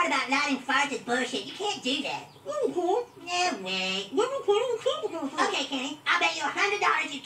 part about lighting farts is bullshit. You can't do that. Yeah. No way. Okay, Kenny, I'll bet you a hundred dollars you